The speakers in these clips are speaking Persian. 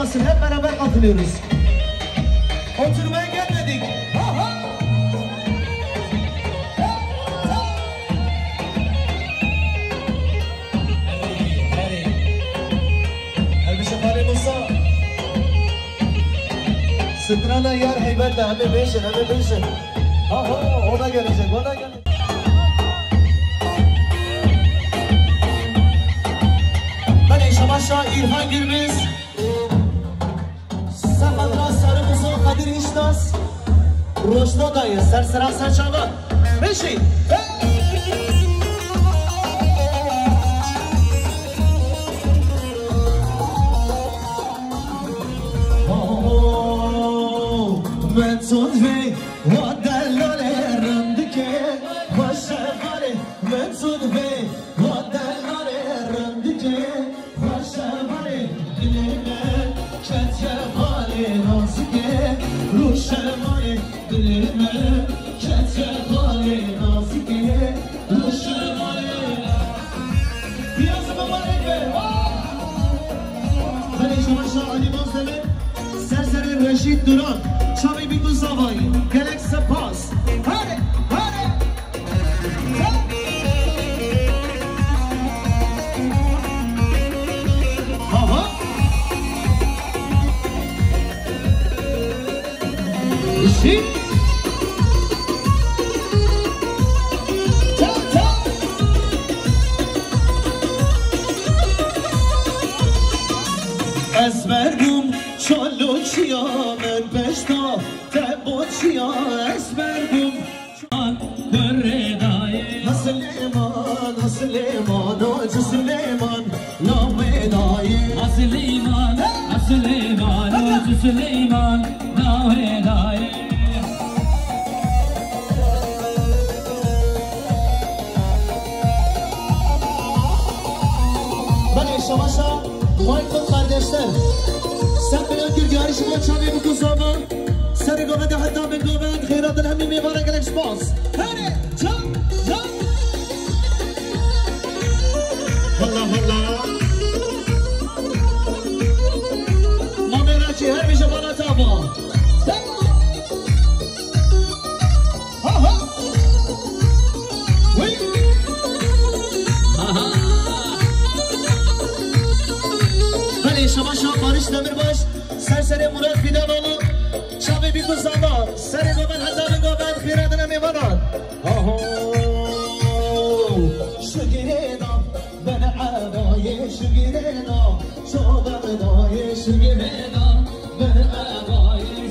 olmasın hep beraber katılıyoruz. Oturmaya gelmedik. Ha ha! Sıtrana yar heybet de hadi beşir hadi beşir. Ha ha ona gelecek ona gelecek. Ben Eşe Başa İlhan Gürbüz Różnodaje serce raz zaczęła myśli. Hey! durak Czami bitu zawaj, gelek se pas Hare, hare Hava Işık Ezber Eşamaş'a Michael kardeşler Sen bilen gül bu kuzama Seni gövede hatta ben hemmi mivara gelek spans Hadi Barış Demirbaş Serseri Murat Fidanoğlu bir kuzama Seri Gomen Hazarı Gomen Firadına Mivanan Aho Şu girena Ben adaye şu girena Çok adaye şu girena Ben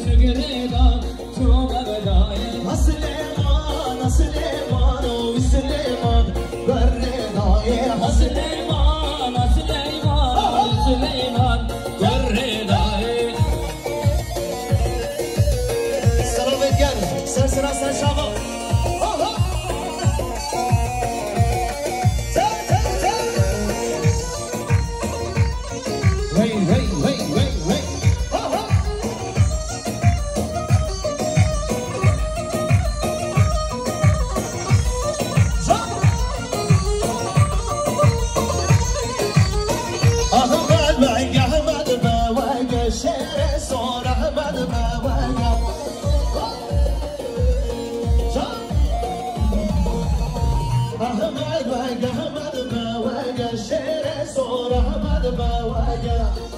şu girena Çok adaye Asleman Asleman O Süleyman Berredaye Asleman Süleyman, وقع مدبا وقع شير صورة مدبا وقع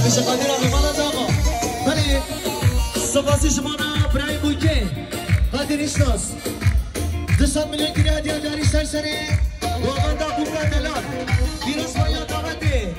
همیشه قادر میماند اما ولی سپاسی شما را برای بوکه قادر دو سال میلیون گیری هدیه داری سرسری. واقعا دا خوب دلال دیروز ما یاد آمده